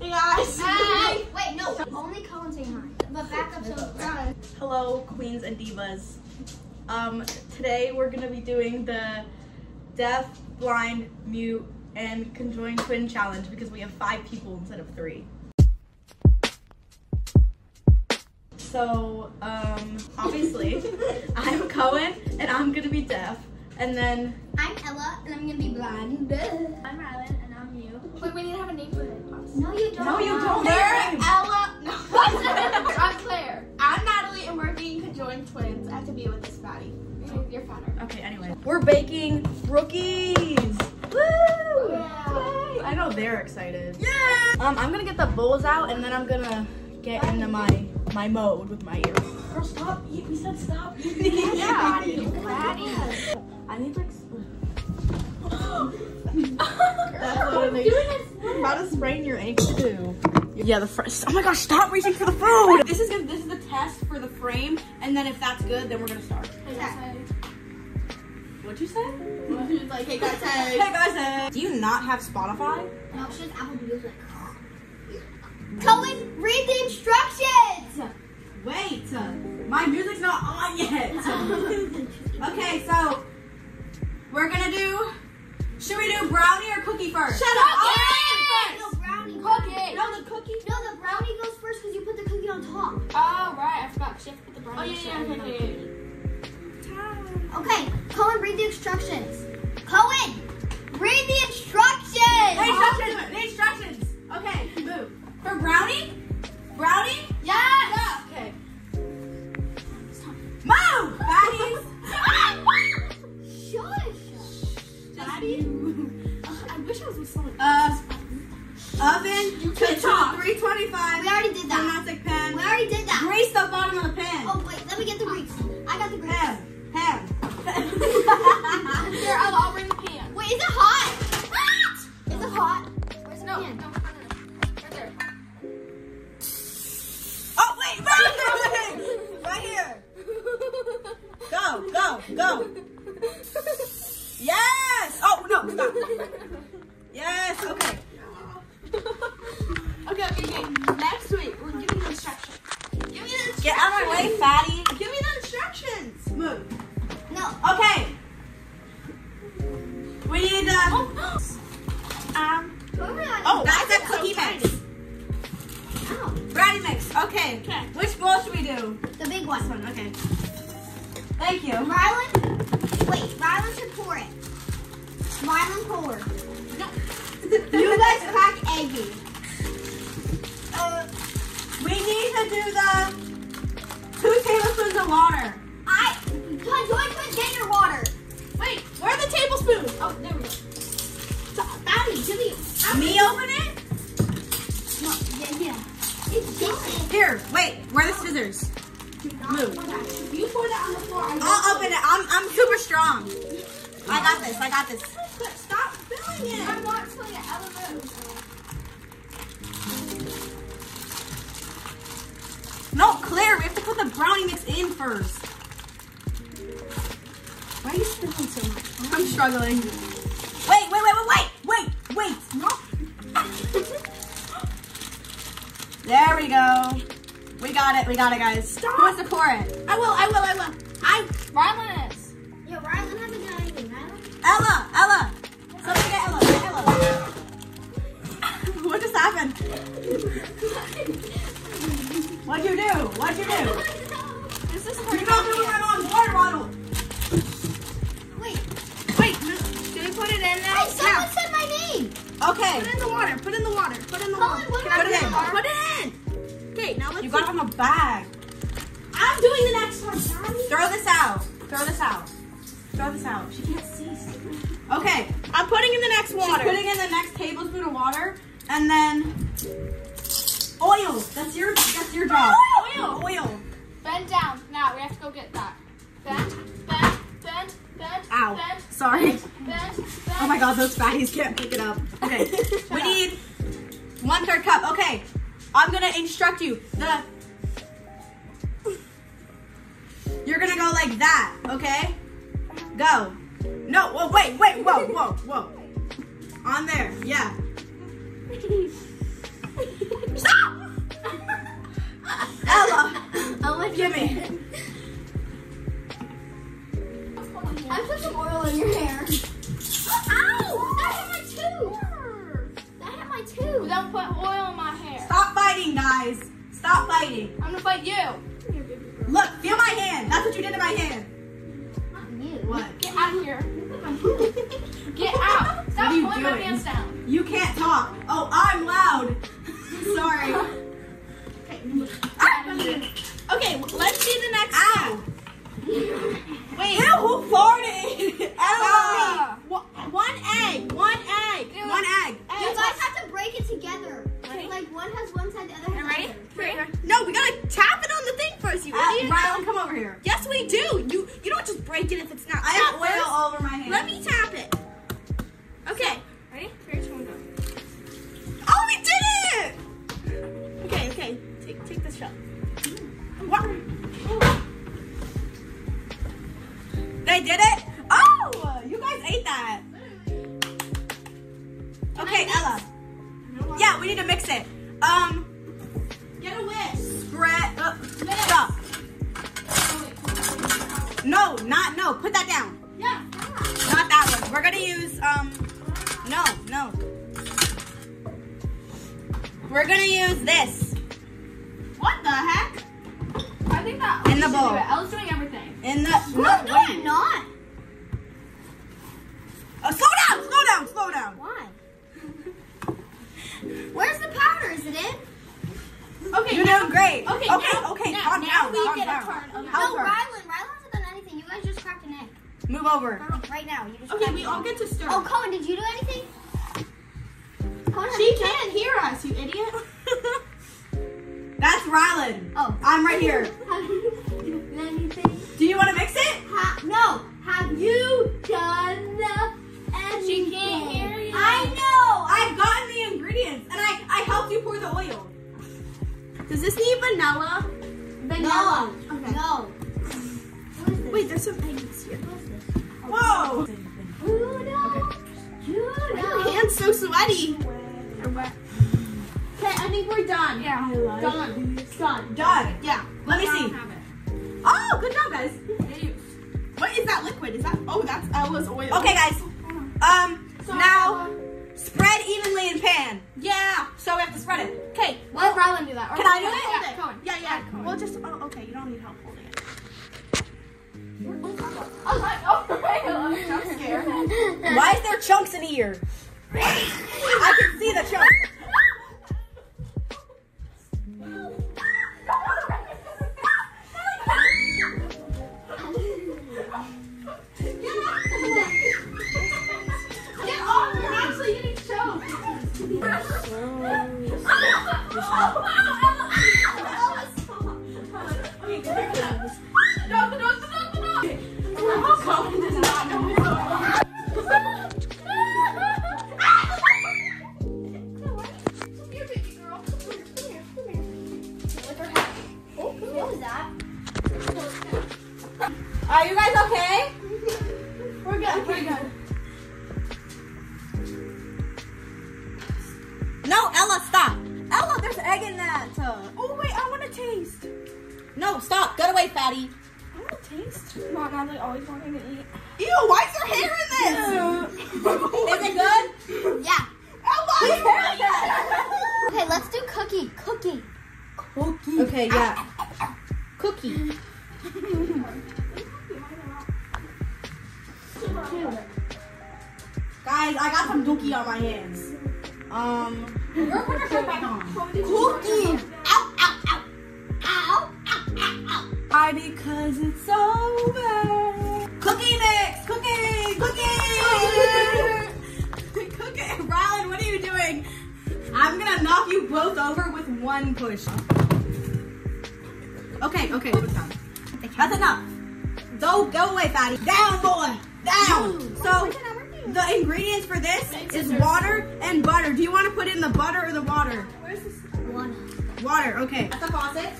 Hey guys. Hey! Wait, no. Only Koen say hi. But back up so Hello, queens and divas. Um, today we're gonna be doing the deaf, blind, mute, and conjoined twin challenge because we have five people instead of three. So, um, obviously, I'm Koen and I'm gonna be deaf, and then I'm Ella and I'm gonna be blind. I'm Rylan and I'm you. Wait, we need to have a name for it. No, you don't. no, you don't. Claire, name. Ella. No. I'm Claire. I'm Natalie, and we're being conjoined twins. I have to be with this fatty. You're fatter. Okay, anyway, we're baking rookies. Woo! Yeah. I know they're excited. Yeah. Um, I'm gonna get the bowls out and then I'm gonna get into my my mode with my ear. Girl, stop! eat- We said stop. eating. Yeah, fatty. I need like. That's what I need. I'm about to sprain your ankle too. Yeah, the first. Oh my gosh! Stop reaching for the food. This is gonna. This is the test for the frame, and then if that's good, then we're gonna start. What'd you say? Like, hey guys, Hey hey. guys, hey. Do you not have Spotify? No, it's just Apple Music. Koen, read the instructions. Wait, my music's not on yet. okay, so cookie first? Shut up. No, brownie. Cookie. No, the cookie. No, the brownie goes first because you put the cookie on top. Oh, right. I forgot. 'cause you have to put the brownie. Oh, yeah, yeah, on okay, the okay. cookie. Okay, Koen, read the instructions. Koen, read the instructions. The instructions. The instructions. Okay, move. For brownie, brownie. Yes. Yeah. Okay. Move, Okay. Next week, we'll give you the instructions. Give me the instructions. Get out of my way, fatty. Here, wait. Where are the scissors? Move. You pour that on the floor, I'll open it. I'm, I'm super strong. I got this. I got this. Stop filling it. I'm not filling it. No, Claire, we have to put the brownie mix in first. Why are you spilling so much? I'm struggling. Wait, wait, wait, wait, wait, wait, wait. No. there we go. We got it. We got it, guys. Stop. Who wants to pour it? I will, I will, I will. I, Rylan is. Yo, Rylan hasn't done anything. Rylan? Ella, Ella. Somebody get Ella. Get Ella. what just happened? What'd you do? What'd you do? This is You got me my mom's water bottle. Wait, Wait, should we put it in there? hey, someone said my name. Okay. Put it in the water. Put it in the water. Put it in the Colin, water. what Can I Put it in. Put it in. Okay, now. You got it from a bag. I'm doing the next one, Daddy. Throw this out. Throw this out. Throw this out. She can't see. Okay. I'm putting in the next water. She's putting in the next tablespoon of water, and then oil. That's your. That's your job. Oil. Oil. Bend down. Now we have to go get that. Bend, bend, bend, bend. Ow. Bend, Sorry. bend, bend. Oh my God, those fatties can't pick it up. Okay. we need one third cup. Okay. I'm gonna instruct you. The You're gonna go like that, okay? Go. No, whoa, wait, wait, whoa, whoa, whoa. On there, yeah. Stop! Ella! Ella, give me. I'm tap it on the thing first, you Uh, idiot. Rylan, come over here. Yes, we do. You you don't just break it if it's not I have tapped oil first. all over my hand. Let me tap it. Okay. Ready? Here's one go. Oh, we did it! Okay, okay. Take take this shot. What? They did it? Oh, you guys ate that. Okay, Ella. Yeah, we need to mix it. No. Put that down. Yeah. Not that one. We're gonna use um. No, no. We're gonna use this What the heck? I think that In the bowl. It. Ella's doing everything. in the. No, no, I'm not. Move over. Right now. You just Okay, we all get to stir. Oh, Koen, did you do anything? Koen, she can't hear us, you idiot. That's Rylan. Oh. I'm right here. Have you done anything? Do you want to mix it? Ha- no. Have you done anything? She can't hear you. I know. I've gotten the ingredients and I, I helped you pour the oil. Does this need vanilla? No. Okay. No. What is this? Wait, there's some eggs here. What is this? Whoa. Who knows? You My know. hand's so sweaty. Okay, I think we're done. Yeah, I like Done. It's done. Done. Yeah. Let me see. Oh, good job, guys. What is that liquid? Is that? Oh, that's Ella's oil. Okay, guys. Um, So, now spread evenly in pan. Yeah. So we have to spread it. Okay, let Rylan do that. Or Can I do it? Yeah, Yeah, yeah. Well, just. Oh, okay. You don't need help holding it. I'm scared. Why is there chunks in here? I can see the chunks. No, Ella, stop. Ella, there's egg in that. Uh, Oh, wait, I want to taste. no, stop. Get away, fatty. I want to taste. Mom, now they always want me to eat. Ew, why is there hair in this? Is it good? Yeah. Oh, Okay, let's do cookie. Cookie. Cookie. Okay, yeah. Cookie. Guys, I got some dookie on my hands. Um, we're putting our shirt back on. Cookie. Ow, ow, ow. Ow, ow, ow, ow. Why? Because it's over. Cookie mix. Cookie. Cookie. cookie. Rylan, what are you doing? I'm gonna knock you both over with one push. Okay. Okay. That's enough. Go. Go away, fatty. Down, boy. Down. So. The ingredients for this is water and butter. Do you want to put in the butter or the water? Where's this? One. Water, okay. At the faucet.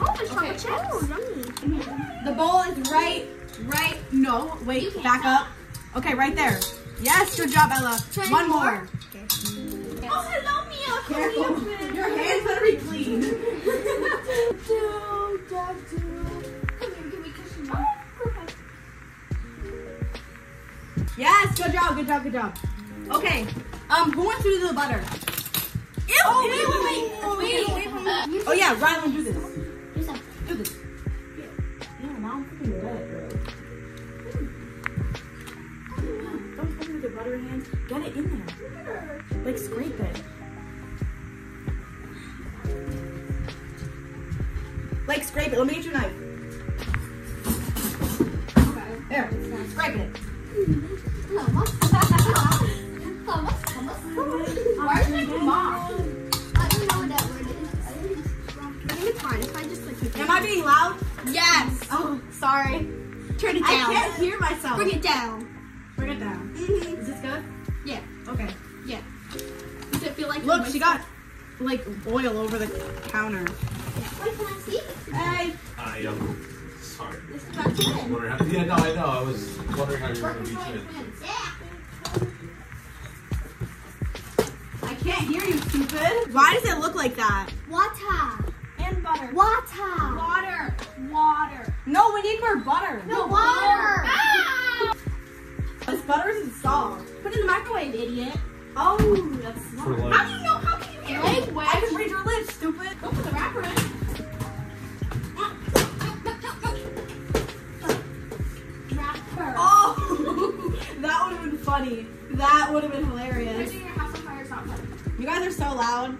Oh, there's Okay. chocolate chips. Oh, yummy. Mm-hmm. The bowl is right, right. No, wait, back up. Okay, right there. Yes, good job, Ella. Try One more. more. Oh, hello, Mia. Careful. Your hands better be clean. good job, good job. Good job. Okay. Um, who wants to do the butter? Ew, Oh, ew, wait, wait, wait, wait, wait. Oh yeah, Rylan, do this. Do something. Do this. Yeah, now I'm freaking dead, bro. Don't touch it with your butter hands. Get it in there. Like scrape it. Like scrape it. Let me get your knife. There. Scrape it. Mom? I don't know what that word is. I think It's fine. If I just like Am I being loud? Yes. Oh, sorry. Turn it down. I can't hear myself. Bring it down. Bring it down. Mm-hmm. Is this good? Yeah. Okay. Yeah. Does it feel like Look, she got like oil over the counter. Wait, can I see? Hey. I am sorry. This is not good. Wondering how, yeah, no, I know. I was wondering how you were going to reach in. I can't hear you, stupid. Why does it look like that? Water. And butter. Water. Water. Water. No, we need more butter. No water. Ah! This butter isn't soft. Put it in the microwave, idiot. Oh, that's For smart. like, How do you know? How can you hear it? I can read your lips, stupid. Go put the wrapper in. Wrapper. Funny. That would have been hilarious. Raising your house on fire is not fun. You guys are so loud.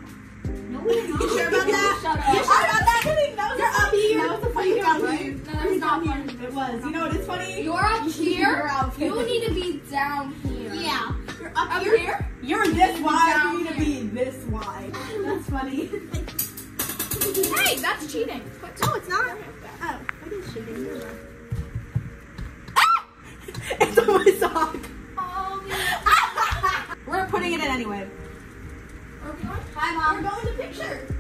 No, we're not. You sure about that? Shut up. You sure about that? That was You're up here. That was funny right? No, that's not funny. It was. You know what is funny? You're up here. You need to be down here. Yeah. You're up, Up here. here? You're this wide. You need to be this wide. That's funny. Hey, that's cheating. No, it's not. Oh, it is cheating. You're it's on my sock. We're putting it in anyway. Are we going? Hi, Mom. We're going to picture.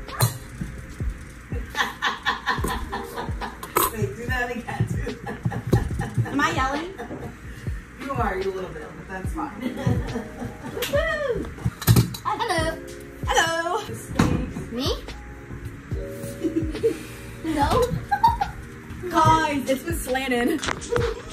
Wait, do that again. Do that. Am I yelling? You are, you a little bit, but that's fine. Hello. Hello. Me? no. Guys, it's been slanted.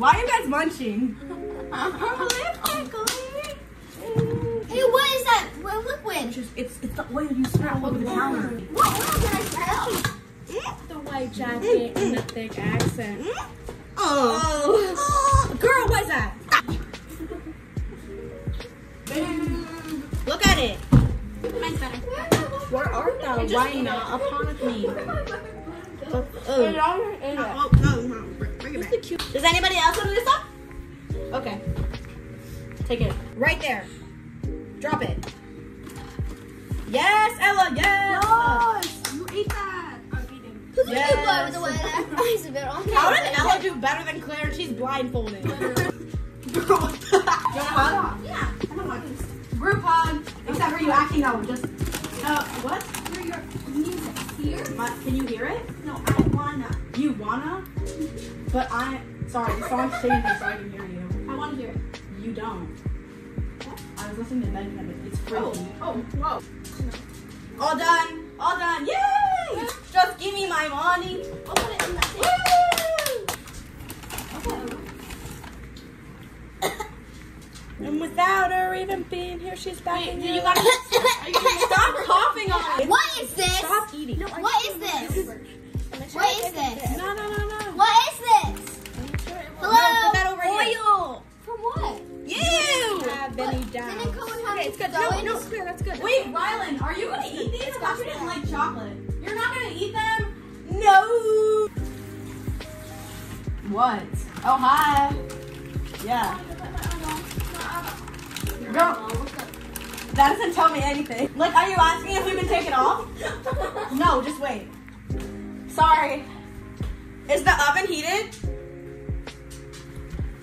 Why are you guys munching? Hey, what is that? What liquid? Just, it's, it's the oil you spread all over the counter. What oil did I smell? The white jacket and the thick accent. Oh. Girl, what is that? Look at it. Mine's better. Where art thou, Rhina, upon me? Oh, Oh, oh, no, no, bring it back. Does anybody else want to do this up? Okay. Take it. Right there. Drop it. Yes, Ella, yes! You ate that. I'm eating. Who's Yes. the cute boy with the way eyes a bit on? How did Ella do better than Claire? She's blindfolded. Girl, you want a? Yeah. I don't want this. Group hug. Except for you acting out. Just, uh, what? For your music here? My, can you hear it? No, I wanna. You wanna? But I, sorry, the song's changing so I can hear you. I want to hear it. You don't. I was listening to Ben Kevin. It's oh, freaky. Oh, whoa. All done. All done. Yay! Just give me my money. I'll put it in that thing. Woo! And without her even being here, she's back in you your gotta- Stop coughing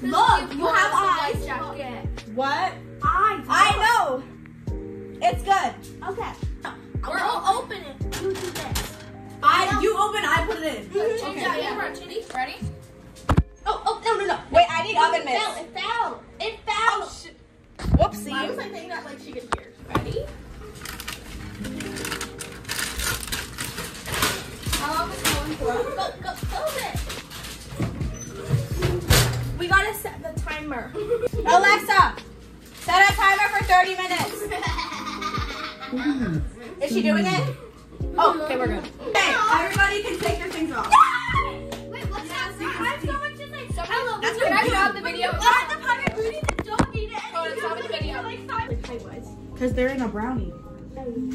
Look, you have eyes. jacket. What? Eyes. I know. It's good. Okay. Or I'll open it. You do this. I you open, I put it in. Okay. Yeah, yeah. Ready? Ready? Oh, oh, no, no, no. Wait, I need oven mitts. It fell. mitts. It fell. It fell. Whoopsie. I was like thinking that like she could hear. Ready? How long is it going for? Go, go, close it. We gotta set the timer. Alexa, set a timer for 30 minutes. Is she doing it? Mm-hmm. Oh, okay, we're good. Okay, everybody can take their things off. Wait, what's that? I have so much to say. Hello. That's what I do. the video? Stop the pirate booty that don't need it. Oh, not the video. Like five. Because they're in a brownie.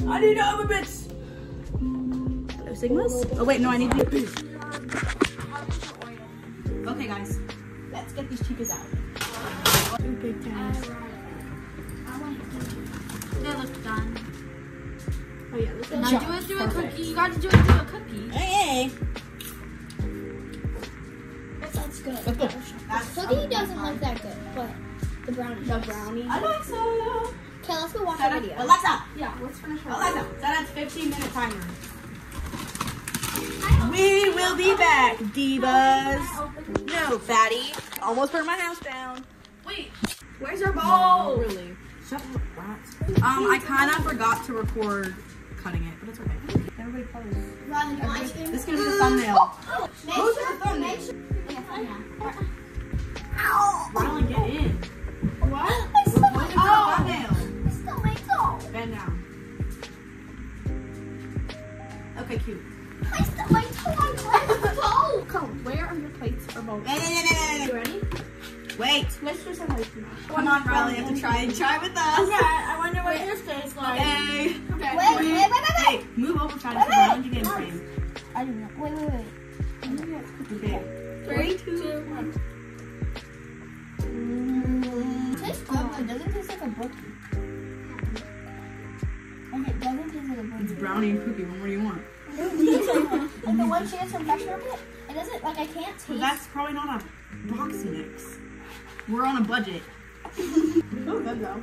I need oven mitts. Hello, Sigmas? Oh, wait, no, I need these. Okay, guys. Let's get these chikas out. Two big towns. They look done. Oh, yeah, this Now is do it through a cookie. You gotta do it through a cookie. Hey, That sounds good. That's Cookie doesn't look that good, but the brownie. The brownie. I like so. Okay, let's go watch Set the a, video. Alexa, Yeah, let's finish Alexa, set a 15 minute timer. We will be back, divas. No, fatty. Almost burned my house down. Wait, Where's our ball? really? Shut the rats. Um, I kind of forgot to record cutting it, but it's okay. Everybody pose. Riley, you want ice cream? This is gonna be the thumbnail. Make Who's sure, the thumbnail? make sure. Yeah, thumbnail. Rylan, get in. What? I We're still my toe. thumbnail. I still my toe. Bend down. Okay, cute. I still my toe. I'm trying come. Where are your plates for both? Hey, hey, hey, hey, hey. ready? Wait. Let's do some cream. Come on, Riley. you have to try and try with us. Yeah, I wonder what this tastes like. Okay. Okay. Wait, wait, wait, wait, wait. Hey, move over, try to get in frame. I don't know. Wait, wait, wait. Okay. Three, two, one. It tastes good, but it doesn't taste like a brookie. And it doesn't taste like a. It's brownie and cookie. What more do you want? Like the one she gets from Fresh Market, it doesn't like I can't taste. But that's probably not a box mix. We're on a budget. Oh, good though.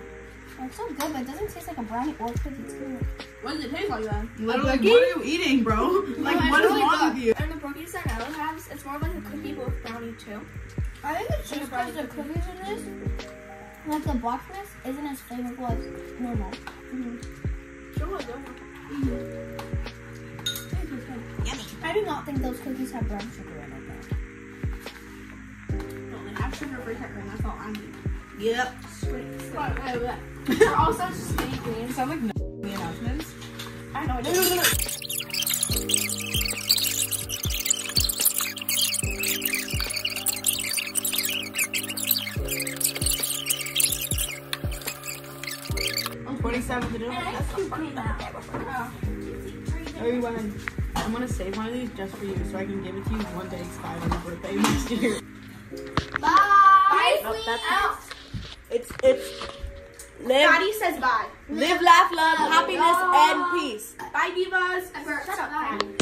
It's so good, but it doesn't taste like a brownie or cookie too. What does it taste like then? Literally, what are you eating, bro? Like, No, what it's is really wrong good. with you? And the brookies that Ella has, it's more like a cookie but with brownie too. I think it's just because the cookies in this, like the blackness, isn't as flavorful as normal. Mm-hmm. Sure, go. I do not think those cookies have brown sugar in it though. Well, they have sugar-free sugar, and that's all I need. Yep. But, wait, wait. They're also skinny green. Sound like no announcements. I know. I do. Twenty-seven to do. Oh. Everyone, I'm gonna save one of these just for you, so I can give it to you one day it's on your birthday next year. Bye. Nope, that's It's it's live, Daddy says bye. live, laugh, love, happiness, and peace. Bye, divas. Shut up.